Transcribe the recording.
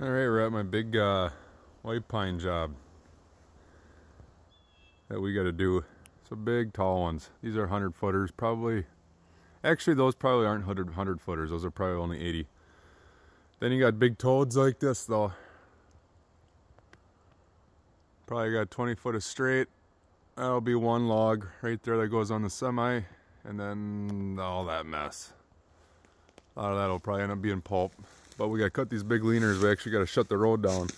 All right, we're at my big uh, white pine job that we got to do. Some big, tall ones. These are 100 footers, probably. Actually, those probably aren't 100, 100 footers. Those are probably only 80. Then you got big toads like this, though. Probably got 20 foot of straight. That'll be one log right there that goes on the semi. And then all that mess. A lot of that will probably end up being pulp. But we gotta cut these big leaners. We actually gotta shut the road down.